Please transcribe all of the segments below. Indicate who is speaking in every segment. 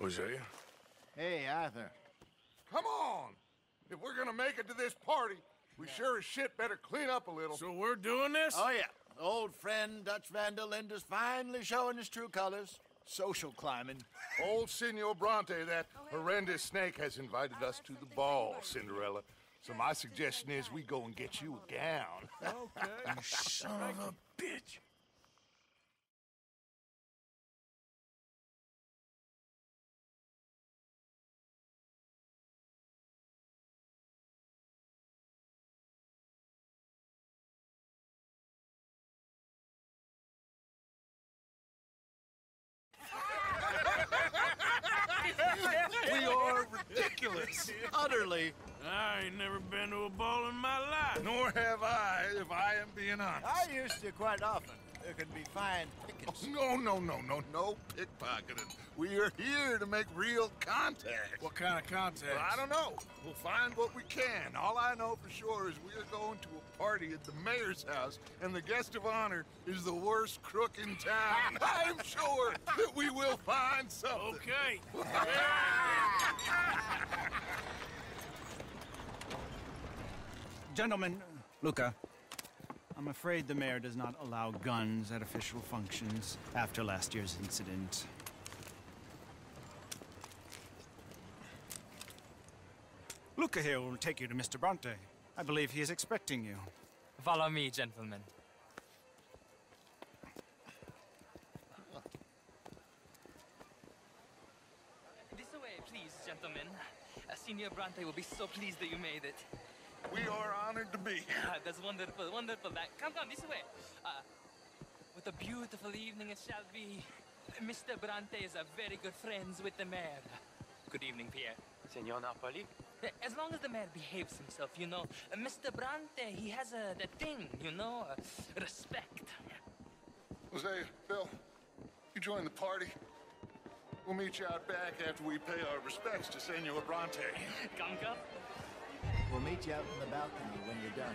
Speaker 1: Hosea?
Speaker 2: Hey, Arthur.
Speaker 3: Come on! If we're gonna make it to this party, we sure as shit better clean up a little.
Speaker 1: So we're doing this?
Speaker 2: Oh, yeah. Old friend Dutch Van der Linde's finally showing his true colors. Social climbing.
Speaker 3: Old Senor Bronte, that horrendous snake, has invited us to the ball, Cinderella. So my suggestion is we go and get you a gown.
Speaker 1: Okay. you son of a bitch.
Speaker 3: Ridiculous.
Speaker 2: Utterly.
Speaker 1: I ain't never been to a ball in my life.
Speaker 3: Nor have I, if I am being honest.
Speaker 2: I used to quite often. There can be fine pickings.
Speaker 3: No, no, no, no, no pickpocketing. We are here to make real contact.
Speaker 1: What kind of contact?
Speaker 3: Well, I don't know. We'll find what we can. All I know for sure is we are going to a party at the mayor's house, and the guest of honor is the worst crook in town. I'm sure that we will find something.
Speaker 1: Okay.
Speaker 4: Gentlemen, Luca, I'm afraid the mayor does not allow guns at official functions after last year's incident. Luca here will take you to Mr. Bronte. I believe he is expecting you.
Speaker 5: Follow me, gentlemen. This way, please, gentlemen. Uh, Senior Bronte will be so pleased that you made it.
Speaker 3: We are honored to be here.
Speaker 5: That's wonderful, wonderful. That come, come this way. Uh, what a beautiful evening it shall be. Mr. Bronte is a very good friends with the mayor. Good evening, Pierre.
Speaker 6: Senor Napoli?
Speaker 5: Uh, As long as the mayor behaves himself, you know. Uh, Mr. Bronte, he has a that thing, you know, uh, respect.
Speaker 3: Hosea, Bill, you join the party. We'll meet you out back after we pay our respects to Senor Bronte.
Speaker 5: Come, come.
Speaker 2: We'll meet you out in the balcony when you're done.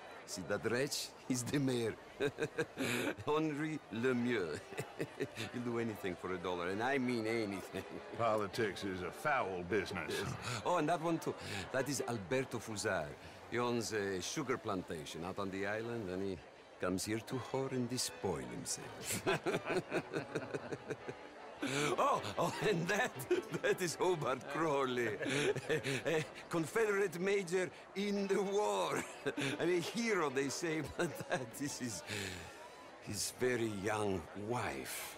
Speaker 7: See that wretch? He's the mayor. Henri Lemieux. He'll do anything for a dollar, and I mean anything.
Speaker 3: Politics is a foul business.
Speaker 7: Oh, and that one too. That is Alberto Fussar. He owns a sugar plantation out on the island, and he comes here to whore and despoil himself. oh, oh, and that, that is Hobart Crawley, a Confederate major in the war. I mean, hero, they say, but that is his very young wife.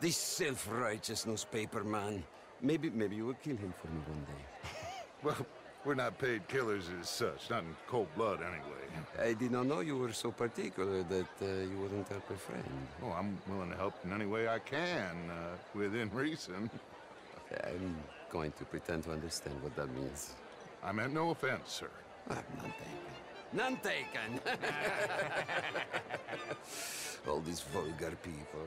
Speaker 7: This self-righteous newspaper man. Maybe, maybe you will kill him for me one day.
Speaker 3: Well, we're not paid killers as such, not in cold blood anyway.
Speaker 7: I did not know you were so particular that uh, you wouldn't help a friend.
Speaker 3: Oh, I'm willing to help in any way I can, uh, within reason.
Speaker 7: I'm going to pretend to understand what that means.
Speaker 3: I meant no offense, sir.
Speaker 7: Ah, none taken. None taken. All these vulgar people,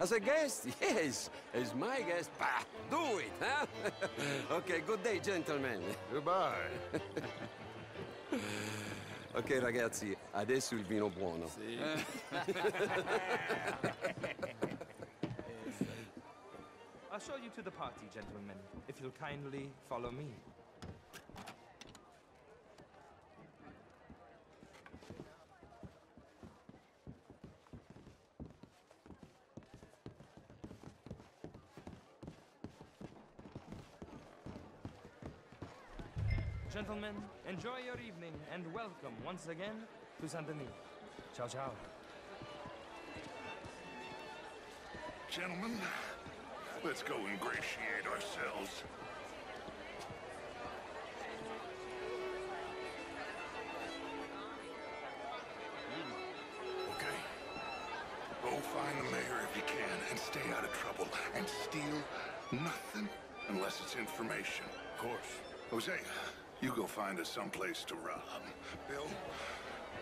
Speaker 7: as a guest, yes, as my guest, bah, do it, huh? okay, good day, gentlemen.
Speaker 3: Goodbye.
Speaker 7: Ok, ragazzi, adesso il vino buono.
Speaker 6: I'll show you to the party, gentlemen, if you'll kindly follow me. Gentlemen, enjoy your evening and welcome once again to Saint Denis. Ciao, ciao.
Speaker 3: Gentlemen, let's go ingratiate ourselves. Hmm. Okay. Go find the mayor if you can and stay out of trouble. And steal nothing unless it's information. Of course. Hosea, you go find us someplace to rob. Bill,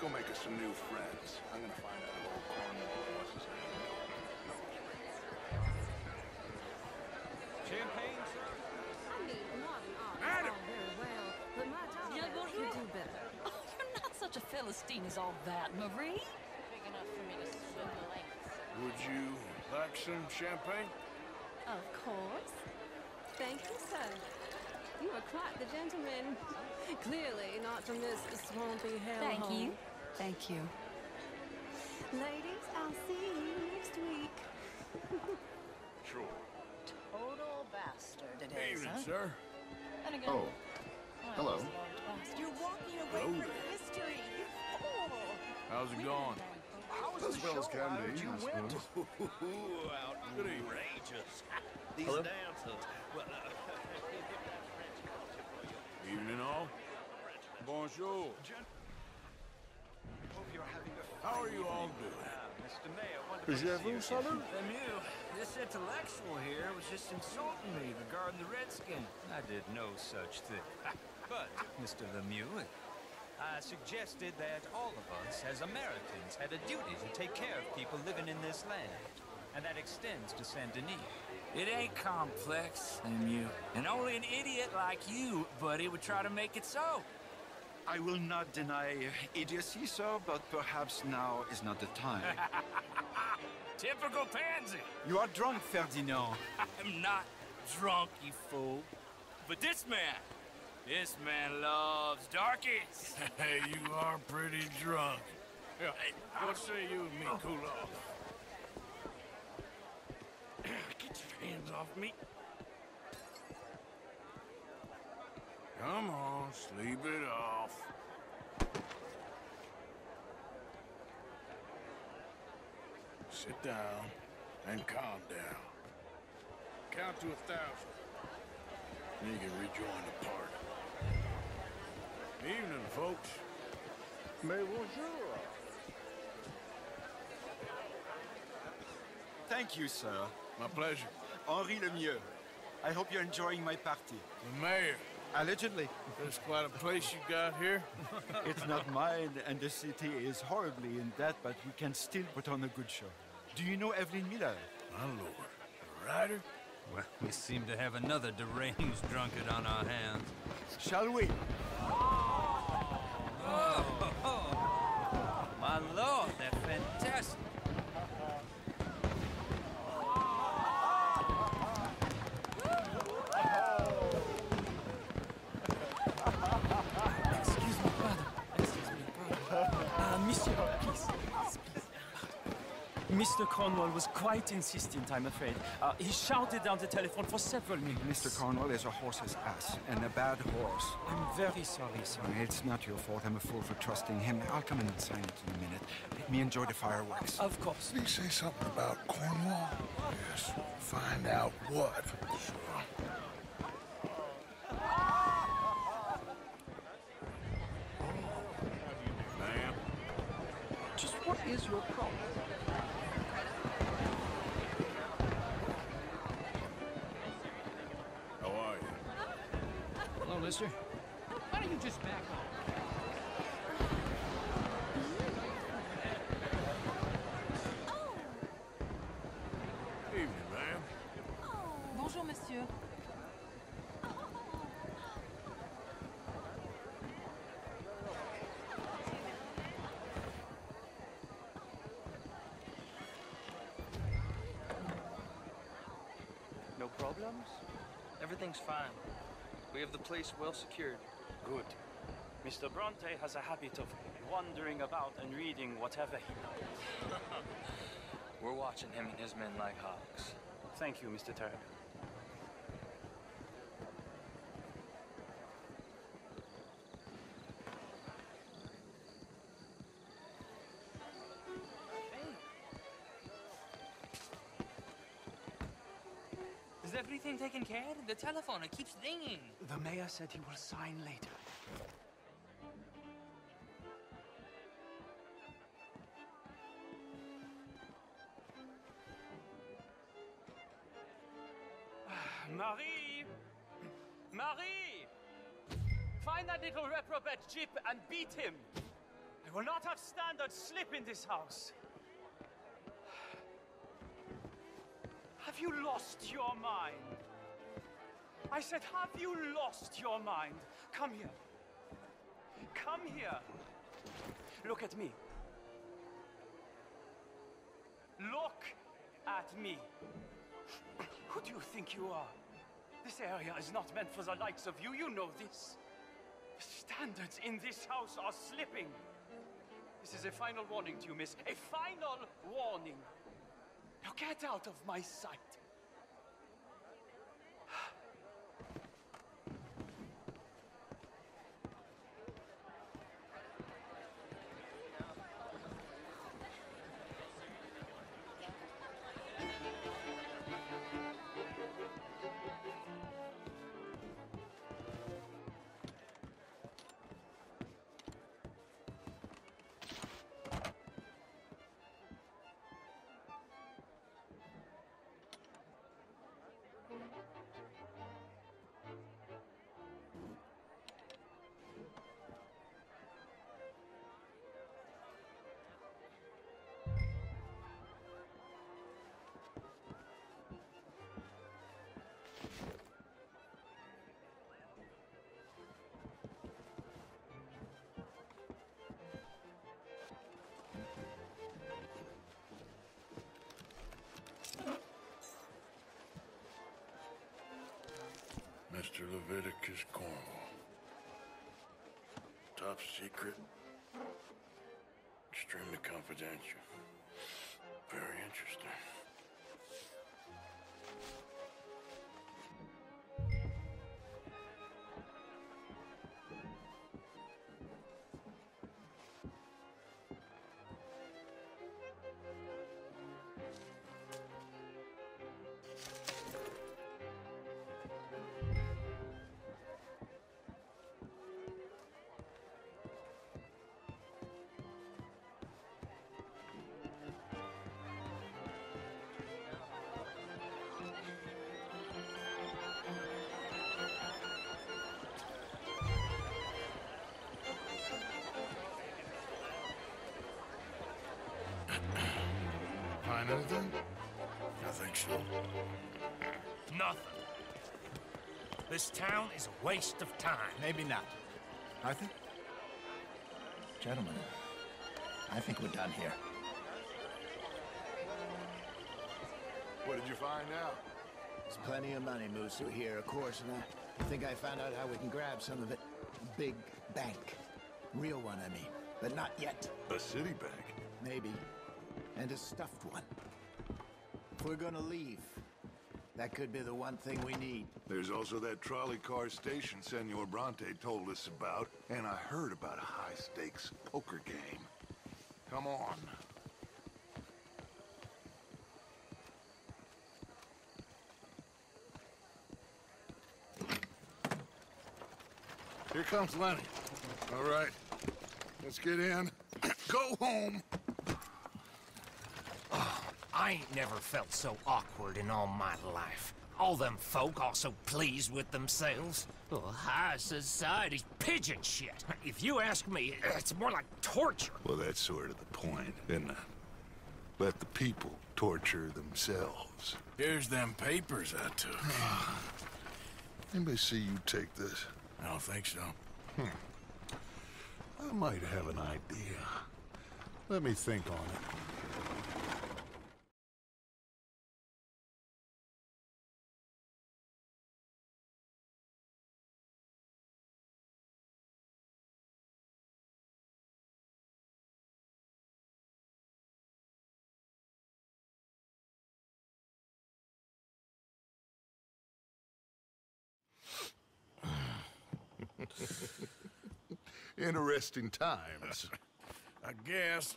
Speaker 3: go make us some new friends. I'm gonna find out who old Cornwall what's his name. No.
Speaker 6: Champagne, sir?
Speaker 8: I mean, modern art is all very well, but my
Speaker 9: Yeah, well,
Speaker 8: could
Speaker 9: yeah.
Speaker 8: do better.
Speaker 9: Oh, you're not such a Philistine as all that, Marie.
Speaker 10: Big enough for me to swim the length.
Speaker 1: Would you like some champagne?
Speaker 8: Of course. Thank you, sir. You are quite the gentleman. Clearly not from this swampy hellhole.
Speaker 9: Thank you. Thank you.
Speaker 8: Ladies, I'll see you next week.
Speaker 3: Sure.
Speaker 10: Total bastard it is,
Speaker 1: Evening,
Speaker 10: huh?
Speaker 1: sir.
Speaker 10: And again,
Speaker 2: Oh,
Speaker 10: one of
Speaker 2: hello.
Speaker 10: those large bastards.
Speaker 9: You're walking away
Speaker 1: Hello
Speaker 9: from history. You fool.
Speaker 1: How's it going?
Speaker 2: As well as can be, I suppose.
Speaker 1: Good evening.
Speaker 11: These
Speaker 2: Hello?
Speaker 11: dancers. Well, uh,
Speaker 1: Evening, all. Bonjour. How are you all doing?
Speaker 11: Uh, Mr. Mayor, wonderful
Speaker 2: Je
Speaker 11: to see
Speaker 2: vous
Speaker 11: you.
Speaker 2: salue.
Speaker 11: Lemieux, this intellectual here was just insulting me regarding the Redskin. I did no such thing. But, Mr. Lemieux, I suggested that all of us, as Americans, had a duty to take care of people living in this land. And that extends to Saint Denis.
Speaker 12: It ain't complex, Lemieux. And only an idiot like you, buddy, would try to make it so.
Speaker 13: I will not deny idiocy, sir, but perhaps now is not the time.
Speaker 12: Typical pansy.
Speaker 13: you are drunk, Ferdinand.
Speaker 12: I'm not drunk, you fool. But this man, this man loves darkies.
Speaker 1: Hey, you are pretty drunk. Yeah, what say you and me cool off? Get your hands off me. Come on, sleep it off. Sit down and calm down. Count to a thousand. Then you can rejoin the party. Evening, folks.
Speaker 2: Mais bonjour.
Speaker 13: Thank you, sir.
Speaker 1: My pleasure.
Speaker 13: Henri Lemieux. I hope you're enjoying my party.
Speaker 1: The mayor.
Speaker 13: Allegedly.
Speaker 1: There's quite a place you got here.
Speaker 13: it's not mine, and the city is horribly in debt, but we can still put on a good show. Do you know Evelyn Miller?
Speaker 1: My lord. A rider?
Speaker 11: Well, we seem to have another deranged drunkard on our hands.
Speaker 13: Shall we? oh, oh, oh.
Speaker 11: My lord, they're fantastic.
Speaker 6: Monsieur, please, please, please. Mr. Cornwall was quite insistent, I'm afraid. Uh, he shouted down the telephone for several minutes.
Speaker 13: Mr. Cornwall is a horse's ass, and a bad horse.
Speaker 6: I'm very sorry, sir.
Speaker 13: It's not your fault. I'm a fool for trusting him. I'll come in and sign it in a minute. Let me enjoy the fireworks.
Speaker 6: Of course.
Speaker 1: Did he say something about Cornwall? Yes, find out what.
Speaker 14: Mister. Why don't you just back up?
Speaker 1: Evening, ma'am.
Speaker 10: Bonjour, monsieur.
Speaker 6: No problems? Everything's fine. We have the place well secured. Good. Mr. Bronte has a habit of wandering about and reading whatever he likes.
Speaker 5: We're watching him and his men like hawks.
Speaker 6: Thank you, Mr. Turner.
Speaker 5: The telephone, it keeps ringing.
Speaker 6: The mayor said he will sign later. Marie! Marie! Find that little reprobate Jip and beat him. I will not have standards slip in this house. Have you lost your mind? I said, have you lost your mind? Come here. Come here. Look at me. Look at me. Who do you think you are? This area is not meant for the likes of you. You know this. The standards in this house are slipping. This is a final warning to you, miss. A final warning. Now get out of my sight.
Speaker 1: Mr. Leviticus Cornwall. Top secret. Extremely confidential. Find anything? I think so.
Speaker 12: Nothing. This town is a waste of time.
Speaker 2: Maybe not. Arthur? Gentlemen, I think we're done here.
Speaker 3: What did you find out?
Speaker 2: There's plenty of money moves through here, of course, and I think I found out how we can grab some of it. Big bank. Real one, I mean. But not yet.
Speaker 3: A city bank?
Speaker 2: Maybe. And a stuffed one. If we're gonna leave, that could be the one thing we need.
Speaker 3: There's also that trolley car station Senor Bronte told us about, and I heard about a high-stakes poker game. Come on. Here comes Lenny. All right, let's get in. Go home.
Speaker 15: I ain't never felt so awkward in all my life. All them folk all so pleased with themselves. Oh, high society's pigeon shit. If you ask me, it's more like torture.
Speaker 3: Well, that's sort of the point, isn't it? Let the people torture themselves.
Speaker 1: Here's them papers I took.
Speaker 3: Anybody see you take this?
Speaker 1: I don't think so.
Speaker 3: Hmm. I might have an idea. Let me think on it. Interesting times.
Speaker 1: I guess.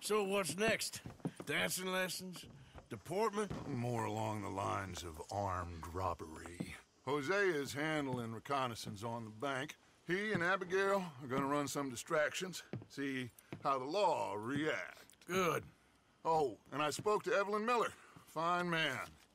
Speaker 1: So what's next? Dancing lessons? Deportment?
Speaker 3: More along the lines of armed robbery. Hosea is handling reconnaissance on the bank. He and Abigail are gonna run some distractions, see how the law react.
Speaker 1: Good.
Speaker 3: Oh, and I spoke to Evelyn Miller. Fine man.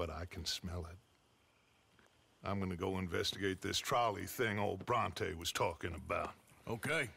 Speaker 3: But I can smell it. I'm gonna go investigate this trolley thing old Bronte was talking about.
Speaker 1: Okay.